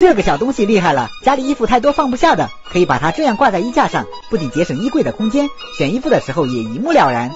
这个小东西厉害了家里衣服太多放不下的可以把它这样挂在衣架上不仅节省衣柜的空间选衣服的时候也一目了然。